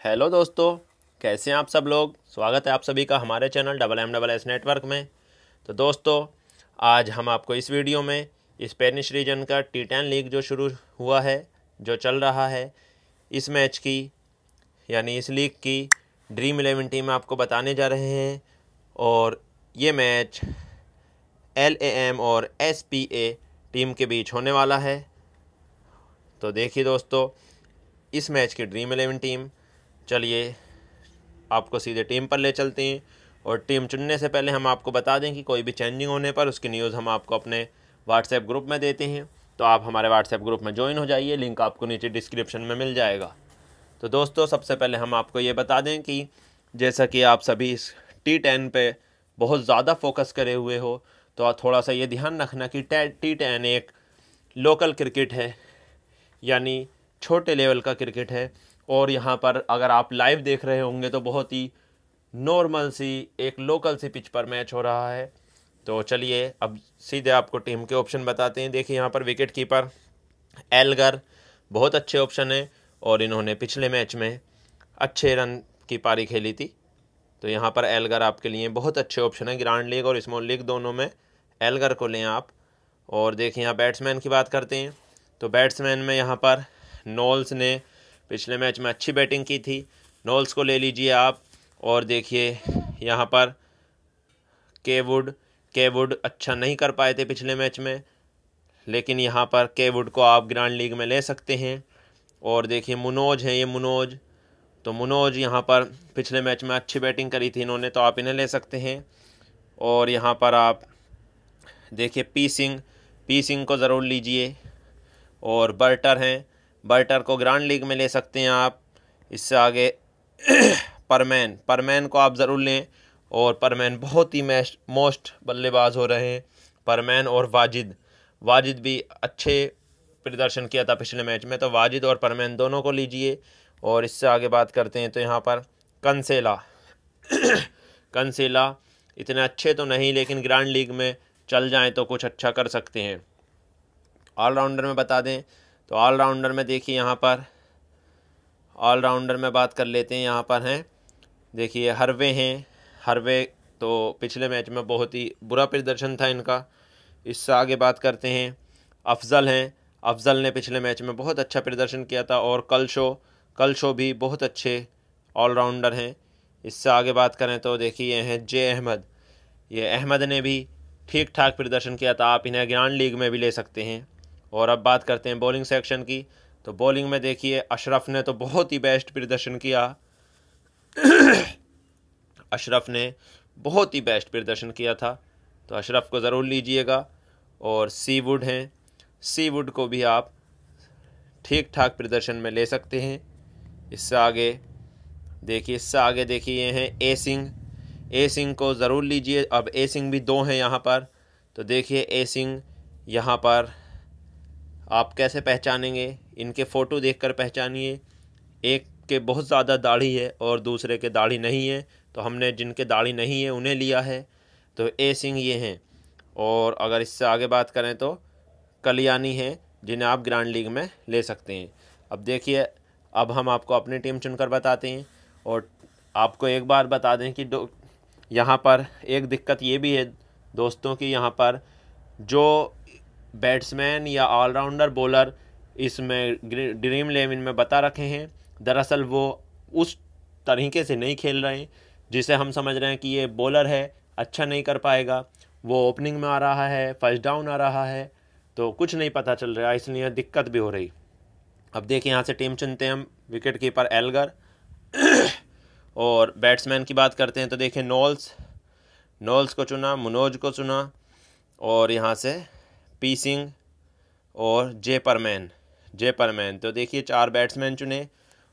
Hello दोस्तों, कैसे हैं आप सब लोग? स्वागत है आप सभी का हमारे channel double M double S network में। तो दोस्तों, आज हम आपको इस वीडियो में स्पेनिश रीजन का टी टेन लीग जो शुरू हुआ है, जो चल रहा है, इस मैच की, यानी इस लीग की ड्रीम इलेवन टीम आपको बताने जा रहे हैं। और ये मैच एल ए एम और एस पी ए टीम के बीच होने वाला है। तो देखिए दोस्तों, इस मैच की ड्रीम इलेवन टीम चलिए, आपको सीधे टीम पर ले चलते हैं और टीम चुनने से पहले हम आपको बता दें कि कोई भी चेंजिंग होने पर उसकी न्यूज़ हम आपको अपने व्हाट्सएप ग्रुप में देते हैं। तो आप हमारे व्हाट्सएप ग्रुप में ज्वाइन हो जाइए लिंक आपको नीचे डिस्क्रिप्शन में मिल जाएगा। तो दोस्तों, सबसे पहले हम आपको ये बता दें कि जैसा कि आप सभी इस टी टेन पे बहुत ज़्यादा फोकस करे हुए हो तो थोड़ा सा ये ध्यान रखना कि टी टेन एक लोकल क्रिकेट है, यानी छोटे लेवल का क्रिकेट है। और यहाँ पर अगर आप लाइव देख रहे होंगे तो बहुत ही नॉर्मल सी, एक लोकल सी पिच पर मैच हो रहा है। तो चलिए, अब सीधे आपको टीम के ऑप्शन बताते हैं। देखिए यहाँ पर विकेट कीपर एलगर बहुत अच्छे ऑप्शन हैं और इन्होंने पिछले मैच में अच्छे रन की पारी खेली थी। तो यहाँ पर एलगर आपके लिए बहुत अच्छे ऑप्शन है ग्रांड लीग और स्मॉल लीग दोनों में एलगर को लें आप। और देखिए यहाँ बैट्समैन की बात करते हैं। तो बैट्समैन में यहाँ पर नॉल्स ने पिछले मैच में अच्छी बैटिंग की थी। नॉल्स को ले लीजिए आप। और देखिए, यहाँ पर केवुड केवुड अच्छा नहीं कर पाए थे पिछले मैच में। लेकिन यहाँ पर केवुड को आप ग्रांड लीग में ले सकते हैं। और देखिए, मुनोज हैं ये मुनोज। तो मुनोज यहाँ पर पिछले मैच में अच्छी बैटिंग करी थी इन्होंने तो आप इन्हें ले सकते हैं। और यहाँ पर आप देखिए, पी सिंह पी सिंह को ज़रूर लीजिए। और बर्टर हैं बर्टर को ग्रांड लीग में ले सकते हैं आप। इससे आगे परमैन परमैन को आप ज़रूर लें। और परमैन बहुत ही मैस्ट मोस्ट बल्लेबाज हो रहे हैं। परमैन और वाजिद। वाजिद भी अच्छे प्रदर्शन किया था पिछले मैच में। तो वाजिद और परमैन दोनों को लीजिए। और इससे आगे बात करते हैं तो यहाँ पर कंसेला। कंसेला इतने अच्छे तो नहीं, लेकिन ग्रांड लीग में चल जाएँ तो कुछ अच्छा कर सकते हैं। ऑलराउंडर में बता दें तो ऑलराउंडर में देखिए यहाँ पर। ऑलराउंडर में बात कर लेते हैं यहाँ पर हैं। देखिए, हरवे हैं। हरवे तो पिछले मैच में बहुत ही बुरा प्रदर्शन था इनका। इससे आगे बात करते हैं। अफजल हैं। अफजल ने पिछले मैच में बहुत अच्छा प्रदर्शन किया था और कल शो कल शो भी बहुत अच्छे ऑलराउंडर हैं। इससे आगे बात करें तो देखिए, ये हैं जे अहमद। ये अहमद ने भी ठीक ठाक प्रदर्शन किया था। आप इन्हें ग्रांड लीग में भी ले सकते हैं। और अब बात करते हैं बॉलिंग सेक्शन की। तो बॉलिंग में देखिए, अशरफ ने तो बहुत ही बेस्ट प्रदर्शन किया। अशरफ ने बहुत ही बेस्ट प्रदर्शन किया था। तो अशरफ को ज़रूर लीजिएगा और सी वुड हैं। सी वुड को भी आप ठीक ठाक प्रदर्शन में ले सकते हैं। इससे आगे, देखिए, इससे आगे देखिए, ये हैं ए सिंह ए सिंह को ज़रूर लीजिए। अब ए सिंह भी दो हैं यहाँ पर। तो देखिए ए सिंह यहाँ पर आप कैसे पहचानेंगे? इनके फ़ोटो देखकर पहचानिए। एक के बहुत ज़्यादा दाढ़ी है और दूसरे के दाढ़ी नहीं है तो हमने जिनके दाढ़ी नहीं है उन्हें लिया है। तो ए सिंह ये हैं। और अगर इससे आगे बात करें तो कलियानी हैं, जिन्हें आप ग्रांड लीग में ले सकते हैं। अब देखिए, अब हम आपको अपनी टीम चुनकर बताते हैं और आपको एक बार बता दें कि यहाँ पर एक दिक्कत ये भी है दोस्तों की, यहाँ पर जो बैट्समैन या ऑलराउंडर, बॉलर इसमें ड्रीम इलेवन में बता रखे हैं। दरअसल वो उस तरीके से नहीं खेल रहे, जिसे हम समझ रहे हैं कि ये बॉलर है अच्छा नहीं कर पाएगा। वो ओपनिंग में आ रहा है, फ़र्स्ट डाउन आ रहा है तो कुछ नहीं पता चल रहा, इसलिए दिक्कत भी हो रही। अब देखिए, यहाँ से टीम चुनते हैं हम विकेट कीपर एलगर। और बैट्समैन की बात करते हैं तो देखिए, नॉल्स। नॉल्स को चुना, मनोज को चुना, और यहाँ से पी सिंह और जे परमैन जे परमैन तो देखिए चार बैट्समैन चुने।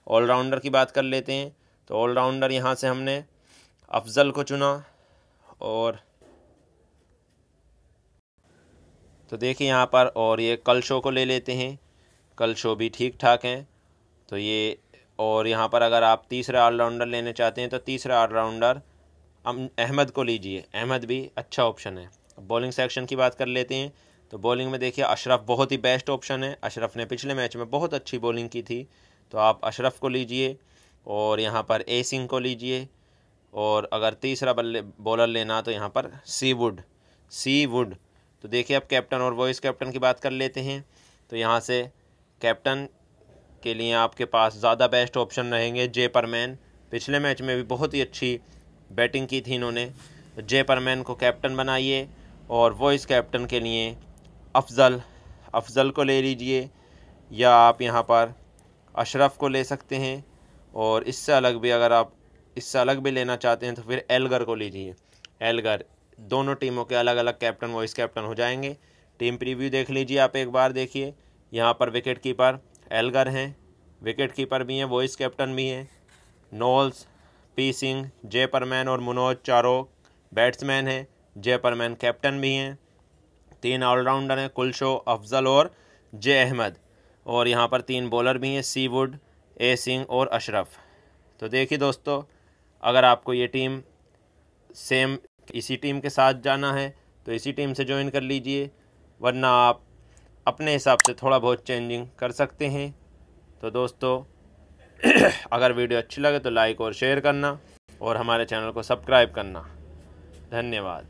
ऑलराउंडर की बात कर लेते हैं। तो ऑलराउंडर यहाँ से हमने अफजल को चुना और तो देखिए यहाँ पर और ये कल शो को ले लेते हैं। कल शो भी ठीक ठाक हैं। तो ये और यहाँ पर अगर आप तीसरा ऑलराउंडर लेने चाहते हैं तो तीसरा ऑलराउंडर अहमद को लीजिए। अहमद भी अच्छा ऑप्शन है। बॉलिंग सेक्शन की बात कर लेते हैं। तो बॉलिंग में देखिए, अशरफ बहुत ही बेस्ट ऑप्शन है। अशरफ ने पिछले मैच में बहुत अच्छी बॉलिंग की थी। तो आप अशरफ को लीजिए और यहाँ पर ए सिंह को लीजिए और अगर तीसरा बल्ले बॉलर लेना तो यहाँ पर सी वुड सी वुड तो देखिए, अब कैप्टन और वॉइस कैप्टन की बात कर लेते हैं। तो यहाँ से कैप्टन के लिए आपके पास ज़्यादा बेस्ट ऑप्शन रहेंगे जे परमैन पिछले मैच में भी बहुत ही अच्छी बैटिंग की थी इन्होंने। तो जे परमैन को कैप्टन बनाइए और वॉइस कैप्टन के लिए अफजल अफजल को ले लीजिए, या आप यहाँ पर अशरफ को ले सकते हैं, और इससे अलग भी अगर आप इससे अलग भी लेना चाहते हैं तो फिर एलगर को लीजिए। एलगर, दोनों टीमों के अलग अलग कैप्टन, वॉइस कैप्टन हो जाएँगे। टीम प्रीव्यू देख लीजिए आप एक बार, देखिए, यहाँ पर विकेट कीपर एलगर हैं विकेट कीपर भी हैं, वॉइस कैप्टन भी हैं। नोल्स पी सिंह जयपरमैन और मनोज चारों बैट्समैन हैं, जयपरमैन कैप्टन भी हैं। तीन ऑलराउंडर हैं, कुलशो, अफजल और जे अहमद। और यहाँ पर तीन बॉलर भी हैं सी वुड ए सिंह और अशरफ। तो देखिए दोस्तों, अगर आपको ये टीम सेम इसी टीम के साथ जाना है तो इसी टीम से ज्वाइन कर लीजिए, वरना आप अपने हिसाब से थोड़ा बहुत चेंजिंग कर सकते हैं। तो दोस्तों, अगर वीडियो अच्छी लगे तो लाइक और शेयर करना, और हमारे चैनल को सब्सक्राइब करना। धन्यवाद।